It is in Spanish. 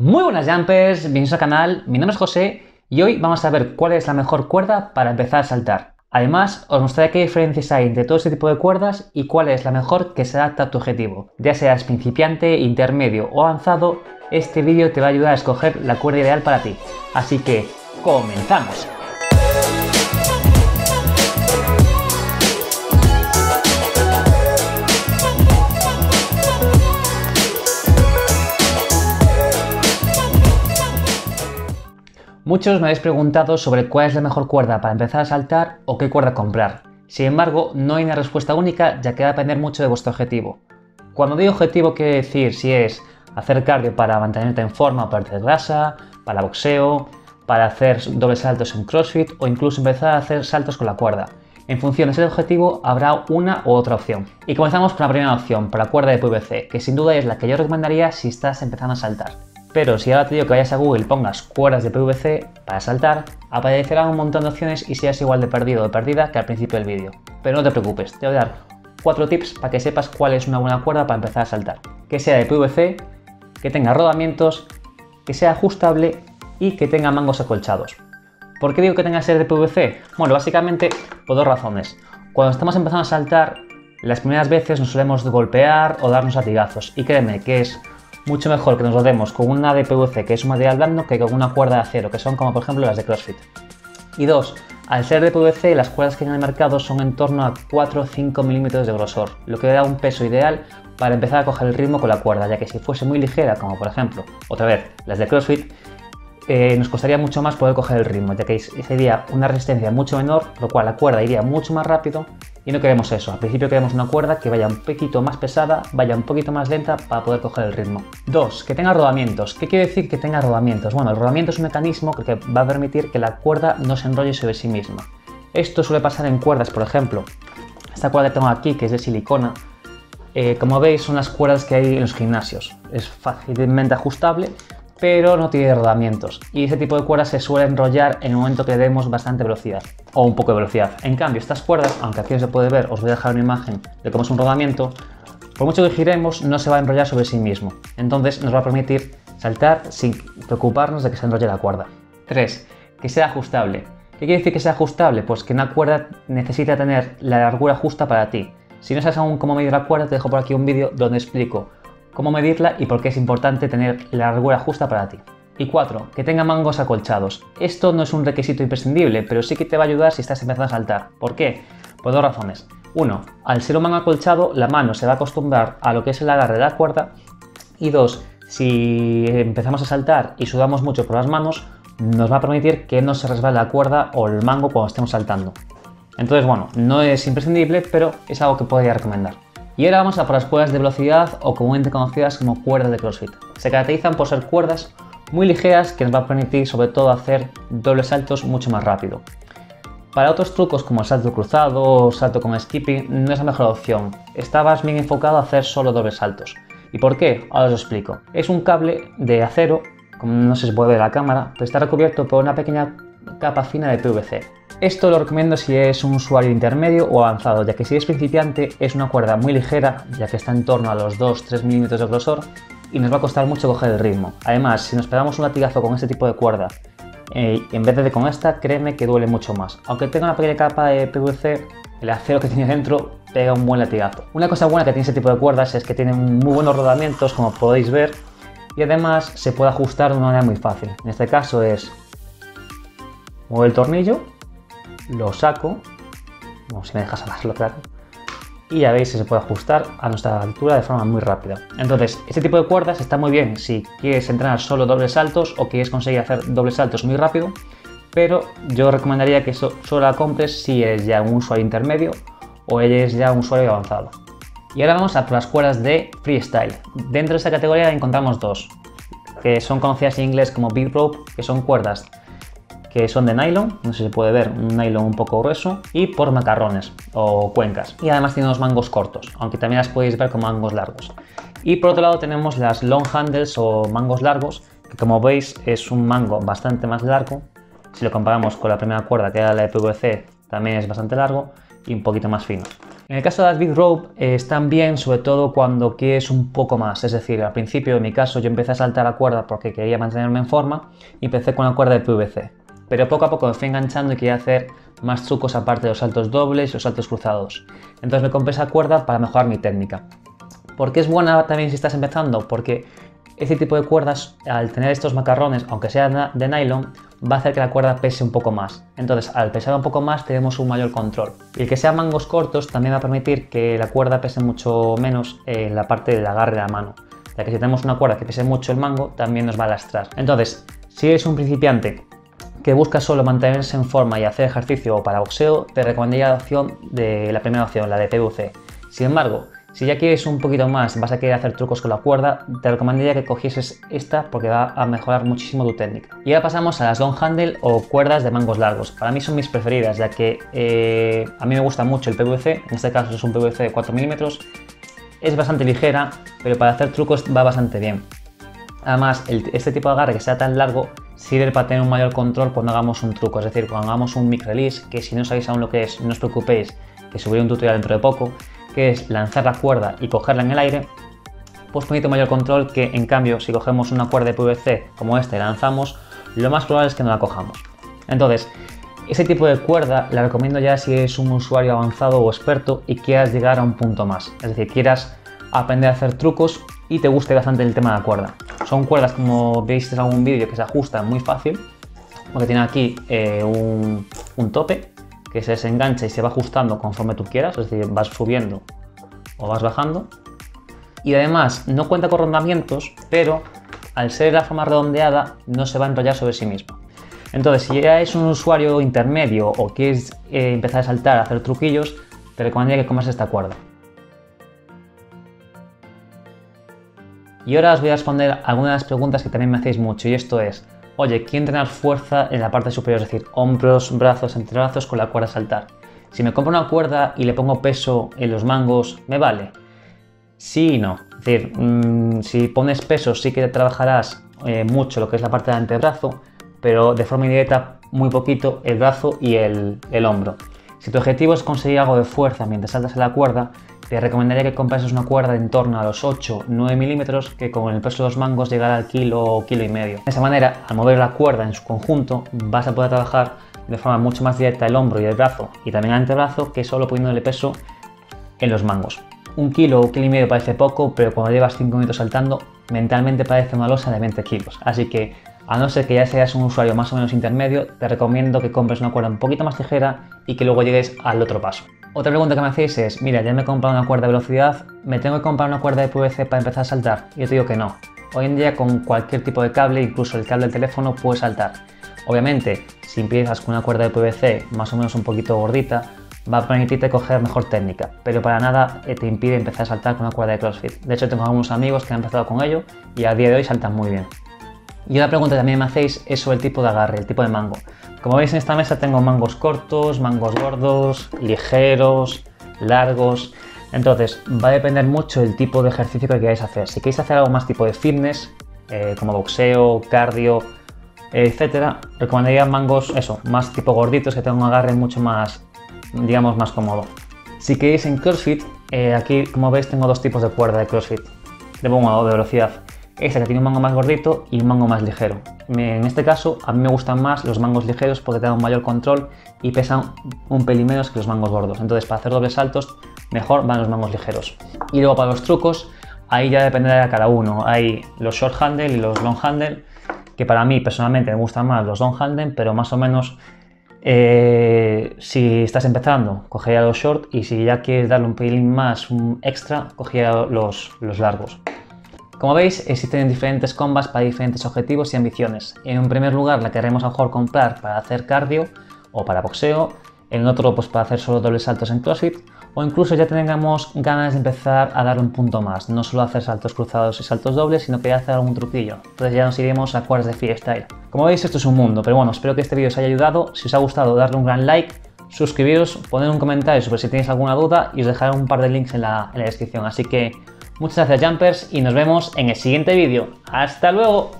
Muy buenas jumpers, bienvenidos al canal, mi nombre es José y hoy vamos a ver cuál es la mejor cuerda para empezar a saltar. Además, os mostraré qué diferencias hay entre todo este tipo de cuerdas y cuál es la mejor que se adapta a tu objetivo. Ya seas principiante, intermedio o avanzado, este vídeo te va a ayudar a escoger la cuerda ideal para ti. Así que, ¡comenzamos! Muchos me habéis preguntado sobre cuál es la mejor cuerda para empezar a saltar o qué cuerda comprar. Sin embargo, no hay una respuesta única ya que va a depender mucho de vuestro objetivo. Cuando digo objetivo quiero decir si es hacer cardio para mantenerte en forma o perder grasa, para boxeo, para hacer dobles saltos en CrossFit o incluso empezar a hacer saltos con la cuerda. En función de ese objetivo habrá una u otra opción. Y comenzamos con la primera opción, para la cuerda de PVC, que sin duda es la que yo recomendaría si estás empezando a saltar. Pero si ahora te digo que vayas a Google y pongas cuerdas de PVC para saltar, aparecerán un montón de opciones y seas igual de perdido o de perdida que al principio del vídeo. Pero no te preocupes, te voy a dar cuatro tips para que sepas cuál es una buena cuerda para empezar a saltar. Que sea de PVC, que tenga rodamientos, que sea ajustable y que tenga mangos acolchados. ¿Por qué digo que tenga que ser de PVC? Bueno, básicamente por dos razones. Cuando estamos empezando a saltar, las primeras veces nos solemos golpear o darnos latigazos. Y créeme que es mucho mejor que nos lo demos con una de que es un material blando, que con una cuerda de acero, que son como por ejemplo las de CrossFit. Y dos, al ser de PVC, las cuerdas que hay en el mercado son en torno a 4 o 5 milímetros de grosor, lo que da un peso ideal para empezar a coger el ritmo con la cuerda, ya que si fuese muy ligera, como por ejemplo, otra vez, las de CrossFit, eh, nos costaría mucho más poder coger el ritmo, ya que sería una resistencia mucho menor, lo cual la cuerda iría mucho más rápido y no queremos eso. Al principio queremos una cuerda que vaya un poquito más pesada, vaya un poquito más lenta para poder coger el ritmo. 2. Que tenga rodamientos. ¿Qué quiere decir que tenga rodamientos? Bueno, el rodamiento es un mecanismo que va a permitir que la cuerda no se enrolle sobre sí misma. Esto suele pasar en cuerdas, por ejemplo. Esta cuerda que tengo aquí, que es de silicona, eh, como veis son las cuerdas que hay en los gimnasios. Es fácilmente ajustable, pero no tiene rodamientos. Y ese tipo de cuerdas se suele enrollar en el momento que demos bastante velocidad o un poco de velocidad. En cambio, estas cuerdas, aunque aquí no se puede ver, os voy a dejar una imagen de cómo es un rodamiento, por mucho que giremos, no se va a enrollar sobre sí mismo. Entonces nos va a permitir saltar sin preocuparnos de que se enrolle la cuerda. 3. Que sea ajustable. ¿Qué quiere decir que sea ajustable? Pues que una cuerda necesita tener la largura justa para ti. Si no sabes aún cómo medir la cuerda, te dejo por aquí un vídeo donde explico cómo medirla y por qué es importante tener la largura justa para ti. Y 4. Que tenga mangos acolchados. Esto no es un requisito imprescindible, pero sí que te va a ayudar si estás empezando a saltar. ¿Por qué? Por dos razones. Uno, al ser un mango acolchado, la mano se va a acostumbrar a lo que es el agarre de la cuerda. Y dos, si empezamos a saltar y sudamos mucho por las manos, nos va a permitir que no se resbale la cuerda o el mango cuando estemos saltando. Entonces, bueno, no es imprescindible, pero es algo que podría recomendar. Y ahora vamos a por las cuerdas de velocidad o comúnmente conocidas como cuerdas de CrossFit. Se caracterizan por ser cuerdas muy ligeras que nos va a permitir sobre todo hacer dobles saltos mucho más rápido. Para otros trucos como el salto cruzado o salto con skipping no es la mejor opción. Estabas bien enfocado a hacer solo dobles saltos. ¿Y por qué? Ahora os explico. Es un cable de acero, como no se puede ver la cámara, pero está recubierto por una pequeña capa fina de PVC. Esto lo recomiendo si es un usuario intermedio o avanzado, ya que si es principiante es una cuerda muy ligera, ya que está en torno a los 2-3 milímetros de grosor y nos va a costar mucho coger el ritmo. Además, si nos pegamos un latigazo con este tipo de cuerda eh, en vez de con esta, créeme que duele mucho más. Aunque tenga una pequeña capa de PVC, el acero que tiene dentro pega un buen latigazo. Una cosa buena que tiene este tipo de cuerdas es que tienen muy buenos rodamientos, como podéis ver, y además se puede ajustar de una manera muy fácil. En este caso es mueve el tornillo lo saco, si me dejas hablarlo claro, y ya veis se puede ajustar a nuestra altura de forma muy rápida. Entonces, este tipo de cuerdas está muy bien si quieres entrenar solo dobles saltos o quieres conseguir hacer dobles saltos muy rápido, pero yo recomendaría que eso solo la compres si eres ya un usuario intermedio o eres ya un usuario avanzado. Y ahora vamos a las cuerdas de freestyle. Dentro de esta categoría encontramos dos, que son conocidas en inglés como beat rope, que son cuerdas que son de nylon, no sé si se puede ver, un nylon un poco grueso, y por macarrones o cuencas. Y además tiene unos mangos cortos, aunque también las podéis ver como mangos largos. Y por otro lado tenemos las long handles o mangos largos, que como veis es un mango bastante más largo. Si lo comparamos con la primera cuerda que era la de PVC, también es bastante largo y un poquito más fino. En el caso de las Big Rope eh, están bien sobre todo cuando quieres un poco más, es decir, al principio en mi caso yo empecé a saltar la cuerda porque quería mantenerme en forma y empecé con la cuerda de PVC. Pero poco a poco me fui enganchando y quería hacer más trucos aparte de los saltos dobles y los saltos cruzados. Entonces me compré esa cuerda para mejorar mi técnica. ¿Por qué es buena también si estás empezando? Porque ese tipo de cuerdas, al tener estos macarrones, aunque sean de nylon, va a hacer que la cuerda pese un poco más. Entonces, al pesar un poco más, tenemos un mayor control. Y el que sean mangos cortos también va a permitir que la cuerda pese mucho menos en la parte del agarre de la mano. Ya que si tenemos una cuerda que pese mucho el mango, también nos va a lastrar. Entonces, si eres un principiante que busca solo mantenerse en forma y hacer ejercicio o para boxeo, te recomendaría la opción de la primera opción, la de PVC. Sin embargo, si ya quieres un poquito más, vas a querer hacer trucos con la cuerda, te recomendaría que cogieses esta porque va a mejorar muchísimo tu técnica. Y ahora pasamos a las long handle o cuerdas de mangos largos. Para mí son mis preferidas, ya que eh, a mí me gusta mucho el PVC, en este caso es un PVC de 4 milímetros. Es bastante ligera, pero para hacer trucos va bastante bien. Además, este tipo de agarre que sea tan largo sirve para tener un mayor control cuando hagamos un truco, es decir, cuando hagamos un mic release, que si no sabéis aún lo que es, no os preocupéis, que subiré un tutorial dentro de poco que es lanzar la cuerda y cogerla en el aire, pues permite mayor control que en cambio si cogemos una cuerda de PVC como esta y lanzamos, lo más probable es que no la cojamos. Entonces, ese tipo de cuerda la recomiendo ya si eres un usuario avanzado o experto y quieras llegar a un punto más. Es decir, quieras aprender a hacer trucos y te guste bastante el tema de la cuerda. Son cuerdas como veis en algún vídeo que se ajustan muy fácil, porque tiene aquí eh, un, un tope que se desengancha y se va ajustando conforme tú quieras, es decir, vas subiendo o vas bajando. Y además no cuenta con rondamientos, pero al ser la forma redondeada no se va a enrollar sobre sí mismo. Entonces, si ya es un usuario intermedio o quieres eh, empezar a saltar, a hacer truquillos, te recomendaría que comas esta cuerda. Y ahora os voy a responder algunas de las preguntas que también me hacéis mucho, y esto es, Oye, quiero entrenar fuerza en la parte superior, es decir, hombros, brazos, entrebrazos con la cuerda saltar. Si me compro una cuerda y le pongo peso en los mangos, ¿me vale? Sí y no. Es decir, mm, si pones peso sí que trabajarás eh, mucho lo que es la parte del antebrazo, pero de forma indirecta muy poquito el brazo y el, el hombro. Si tu objetivo es conseguir algo de fuerza mientras saltas en la cuerda, te recomendaría que comprases una cuerda en torno a los 8-9 milímetros que con el peso de los mangos llegará al kilo o kilo y medio. De esa manera, al mover la cuerda en su conjunto, vas a poder trabajar de forma mucho más directa el hombro y el brazo y también el antebrazo que solo poniéndole peso en los mangos. Un kilo o kilo y medio parece poco, pero cuando llevas 5 minutos saltando, mentalmente parece una losa de 20 kilos. Así que, a no ser que ya seas un usuario más o menos intermedio, te recomiendo que compres una cuerda un poquito más ligera y que luego llegues al otro paso. Otra pregunta que me hacéis es, mira, ya me he comprado una cuerda de velocidad, ¿me tengo que comprar una cuerda de PVC para empezar a saltar? Y yo te digo que no. Hoy en día con cualquier tipo de cable, incluso el cable del teléfono, puedes saltar. Obviamente, si empiezas con una cuerda de PVC más o menos un poquito gordita, va a permitirte coger mejor técnica, pero para nada eh, te impide empezar a saltar con una cuerda de CrossFit. De hecho, tengo algunos amigos que han empezado con ello y a día de hoy saltan muy bien. Y otra pregunta que también me hacéis es sobre el tipo de agarre, el tipo de mango. Como veis en esta mesa tengo mangos cortos, mangos gordos, ligeros, largos. Entonces va a depender mucho del tipo de ejercicio que queráis hacer. Si queréis hacer algo más tipo de fitness, eh, como boxeo, cardio, etcétera, recomendaría mangos, eso, más tipo gorditos que tengan un agarre mucho más, digamos, más cómodo. Si queréis en CrossFit, eh, aquí como veis tengo dos tipos de cuerda de CrossFit, de, de velocidad esta que tiene un mango más gordito y un mango más ligero. En este caso, a mí me gustan más los mangos ligeros porque te dan un mayor control y pesan un pelín menos que los mangos gordos. Entonces, para hacer dobles saltos, mejor van los mangos ligeros. Y luego para los trucos, ahí ya dependerá de cada uno. Hay los short handle y los long handle, que para mí personalmente me gustan más los long handle, pero más o menos eh, si estás empezando, cogería los short y si ya quieres darle un pelín más, un extra, cogería los, los largos. Como veis, existen diferentes combas para diferentes objetivos y ambiciones. En primer lugar, la queremos a lo mejor comprar para hacer cardio o para boxeo, en otro pues para hacer solo dobles saltos en CrossFit, o incluso ya tengamos ganas de empezar a dar un punto más, no solo hacer saltos cruzados y saltos dobles, sino que hacer algún truquillo. Entonces ya nos iremos a cuerdas de freestyle. Como veis, esto es un mundo, pero bueno, espero que este vídeo os haya ayudado. Si os ha gustado, darle un gran like, suscribiros, poner un comentario sobre si tenéis alguna duda y os dejaré un par de links en la, en la descripción. Así que Muchas gracias Jumpers y nos vemos en el siguiente vídeo. ¡Hasta luego!